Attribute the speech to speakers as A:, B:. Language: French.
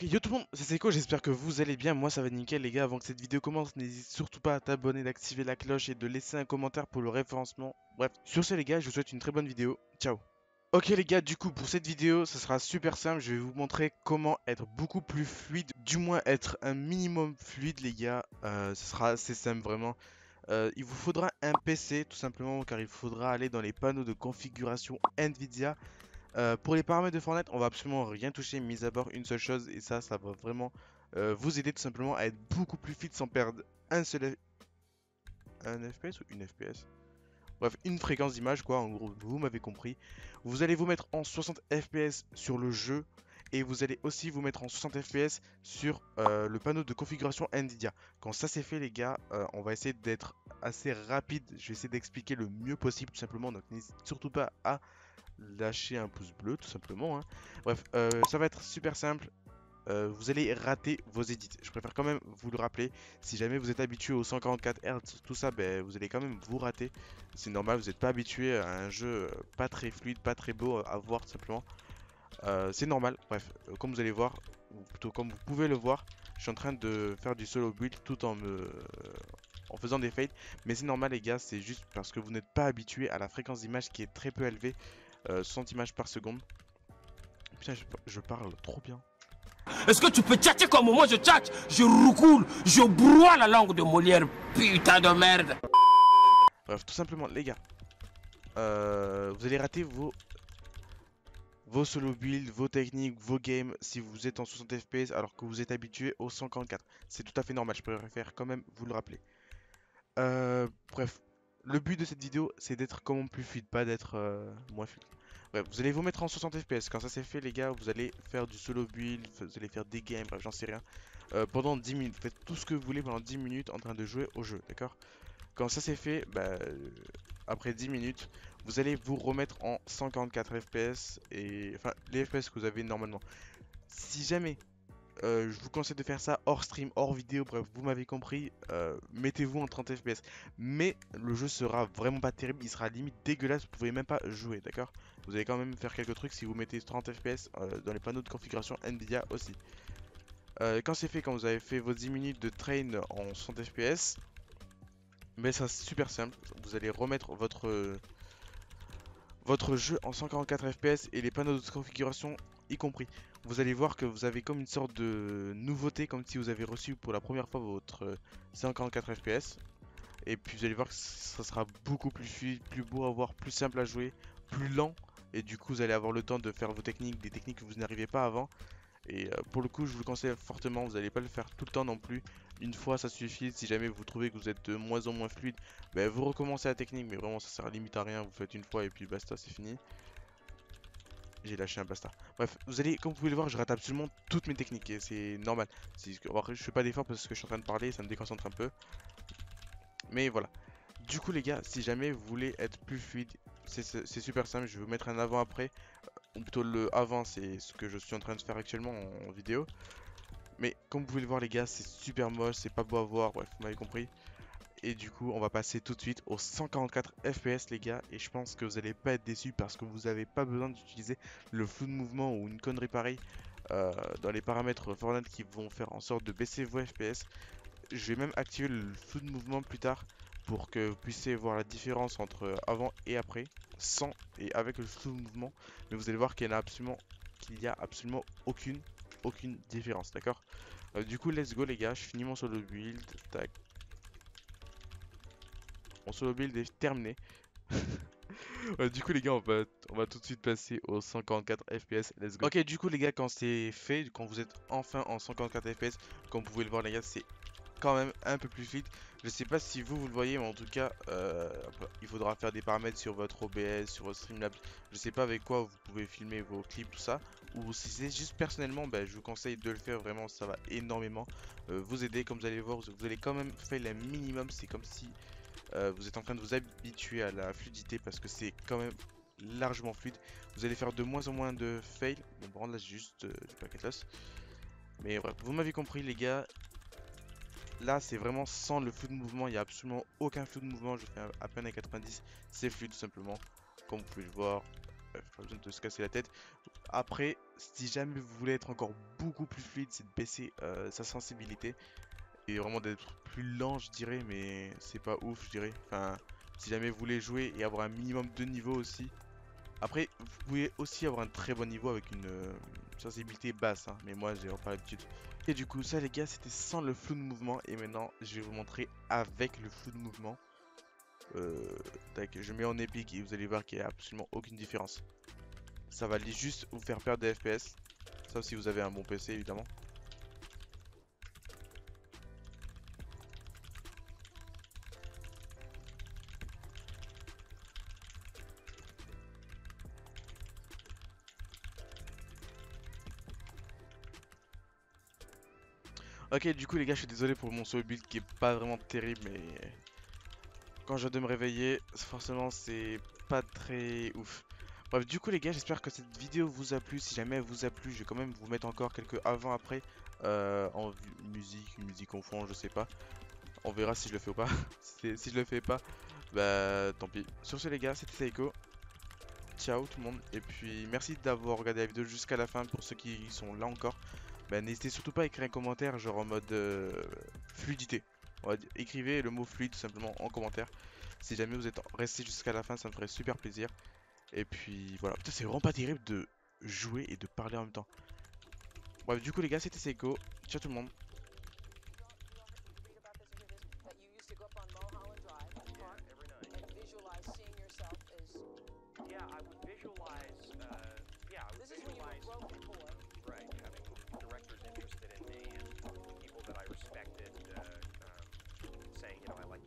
A: Ok, yo tout le monde, c'est Seiko, j'espère que vous allez bien, moi ça va nickel les gars, avant que cette vidéo commence, n'hésite surtout pas à t'abonner, d'activer la cloche et de laisser un commentaire pour le référencement. Bref, sur ce les gars, je vous souhaite une très bonne vidéo, ciao. Ok les gars, du coup pour cette vidéo, ça sera super simple, je vais vous montrer comment être beaucoup plus fluide, du moins être un minimum fluide les gars, euh, ce sera assez simple vraiment. Euh, il vous faudra un PC tout simplement car il faudra aller dans les panneaux de configuration Nvidia euh, pour les paramètres de Fortnite, on va absolument rien toucher, mis à part une seule chose, et ça, ça va vraiment euh, vous aider tout simplement à être beaucoup plus fit sans perdre un seul FPS ou une FPS Bref, une fréquence d'image, quoi, en gros, vous m'avez compris. Vous allez vous mettre en 60 FPS sur le jeu, et vous allez aussi vous mettre en 60 FPS sur euh, le panneau de configuration Nvidia. Quand ça c'est fait les gars, on va essayer d'être assez rapide, je vais essayer d'expliquer le mieux possible tout simplement, donc n'hésitez surtout pas à lâcher un pouce bleu tout simplement. Hein. Bref, euh, ça va être super simple. Euh, vous allez rater vos edits. Je préfère quand même vous le rappeler. Si jamais vous êtes habitué aux 144 Hz, tout ça, ben, vous allez quand même vous rater. C'est normal, vous n'êtes pas habitué à un jeu euh, pas très fluide, pas très beau à voir tout simplement. c'est normal. Bref, comme vous allez voir, ou plutôt comme vous pouvez le voir, je suis en train de faire du solo build tout en me en faisant des fades. Mais c'est normal les gars, c'est juste parce que vous n'êtes pas habitué à la fréquence d'image qui est très peu élevée. 100 euh, images par seconde. Putain, je, parle trop bien.
B: Est-ce que tu peux tchatcher comme moi je tchatche? Je roucoule, je broie la langue de Molière, putain de merde
A: Bref, tout simplement, les gars. Euh, vous allez rater vos vos solo builds, vos techniques, vos games si vous êtes en 60 fps alors que vous êtes habitué au 144. C'est tout à fait normal, je préfère quand même vous le rappeler. Euh, bref, le but de cette vidéo, c'est d'être comment plus fluide, pas d'être euh, moins fluide. Vous allez vous mettre en 60 fps. Quand ça c'est fait, les gars, vous allez faire du solo build, vous allez faire des games, bref, j'en sais rien. Euh, pendant 10 minutes, faites tout ce que vous voulez pendant 10 minutes en train de jouer au jeu, d'accord? Quand ça c'est fait, bah, après 10 minutes, vous allez vous remettre en 144 fps et enfin les fps que vous avez normalement. Si jamais euh, je vous conseille de faire ça hors stream, hors vidéo, bref, vous m'avez compris. Euh, mettez-vous en 30 fps. Mais le jeu sera vraiment pas terrible, il sera limite dégueulasse, vous pouvez même pas jouer, d'accord? Vous allez quand même faire quelques trucs si vous mettez 30 fps euh, dans les panneaux de configuration Nvidia aussi. quand c'est fait, quand vous avez fait vos 10 minutes de train en 60 fps, mais ça c'est super simple, vous allez remettre votre votre jeu en 144 fps et les panneaux de configuration y compris. Vous allez voir que vous avez comme une sorte de nouveauté, comme si vous avez reçu pour la première fois votre 144 fps. Et puis vous allez voir que ça sera beaucoup plus fluide, plus beau à voir, plus simple à jouer, plus lent. Et du coup vous allez avoir le temps de faire vos techniques, des techniques que vous n'arrivez pas avant. Et euh, pour le coup je vous le conseille fortement, vous n'allez pas le faire tout le temps non plus. Une fois ça suffit, si jamais vous trouvez que vous êtes de moins en moins fluide, ben, vous recommencez la technique. Mais vraiment ça sert limite à rien, vous faites une fois et puis basta c'est fini. J'ai lâché un bastard. Bref, vous allez, comme vous pouvez le voir, je rate absolument toutes mes techniques. C'est normal. Après, je fais pas d'effort parce que je suis en train de parler, ça me déconcentre un peu. Mais voilà. Du coup, les gars, si jamais vous voulez être plus fluide, c'est super simple. Je vais vous mettre un avant-après. Ou plutôt le avant, c'est ce que je suis en train de faire actuellement en vidéo. Mais comme vous pouvez le voir, les gars, c'est super moche, c'est pas beau à voir. Bref, vous m'avez compris. Et du coup, on va passer tout de suite aux 144 FPS, les gars. Et je pense que vous allez pas être déçus parce que vous n'avez pas besoin d'utiliser le flou de mouvement ou une connerie pareille euh, dans les paramètres Fortnite qui vont faire en sorte de baisser vos FPS. Je vais même activer le flou de mouvement plus tard pour que vous puissiez voir la différence entre avant et après, sans et avec le flou de mouvement. Mais vous allez voir qu'il y a absolument, y a absolument aucune, aucune différence, d'accord? Euh, Du coup, let's go les gars, je finis mon solo build, tac, mon solo build est terminé. du coup les gars on va, on va tout de suite passer au 144 fps let's go. Ok du coup les gars quand c'est fait quand vous êtes enfin en 144 fps comme vous pouvez le voir les gars c'est quand même un peu plus vite. Je sais pas si vous vous le voyez mais en tout cas euh, il faudra faire des paramètres sur votre OBS sur votre Streamlabs. Je sais pas avec quoi vous pouvez filmer vos clips tout ça. Ou si c'est juste personnellement bah, je vous conseille de le faire vraiment ça va énormément euh, vous aider. Comme vous allez voir vous allez quand même faire le minimum. C'est comme si euh, vous êtes en train de vous habituer à la fluidité parce que c'est quand même largement fluide. Vous allez faire de moins en moins de fails. Bon, là, j'ai juste euh, du paquet loss. Mais bref, vous m'avez compris, les gars. Là, c'est vraiment sans le flou de mouvement. Il n'y a absolument aucun flou de mouvement. Je fais à peine à 90. C'est fluide, tout simplement. Comme vous pouvez le voir. bref, pas besoin de se casser la tête. Après, si jamais vous voulez être encore beaucoup plus fluide, c'est de baisser euh, sa sensibilité et vraiment d'être plus lent, je dirais, mais c'est pas ouf, je dirais. Enfin, si jamais vous voulez jouer et avoir un minimum de niveau aussi. Après, vous pouvez aussi avoir un très bon niveau avec une euh, sensibilité basse, hein, mais moi j'ai pas l'habitude. Et du coup, ça les gars, c'était sans le flou de mouvement. Et maintenant, je vais vous montrer avec le flou de mouvement. Euh, je mets en épique et vous allez voir qu'il n'y a absolument aucune différence. Ça va juste vous faire perdre des FPS. Sauf si vous avez un bon PC évidemment. Ok, du coup les gars, je suis désolé pour mon solo build qui est pas vraiment terrible, mais quand je viens de me réveiller, forcément c'est pas très ouf. Bref, du coup les gars, j'espère que cette vidéo vous a plu. Si jamais elle vous a plu, je vais quand même vous mettre encore quelques avant-après euh, en musique, musique en fond, je sais pas. On verra si je le fais ou pas. si, je le fais pas, bah tant pis. Sur ce les gars, c'était Seiko. Ciao tout le monde. Et puis merci d'avoir regardé la vidéo jusqu'à la fin pour ceux qui sont là encore bah, n'hésitez surtout pas à écrire un commentaire genre en mode euh, fluidité. écrivez le mot fluide tout simplement en commentaire. Si jamais vous êtes resté jusqu'à la fin, ça me ferait super plaisir. Et puis voilà, c'est vraiment pas terrible de jouer et de parler en même temps. Bref, du coup les gars, c'était Seiko. Ciao tout le monde. saying, you know, I like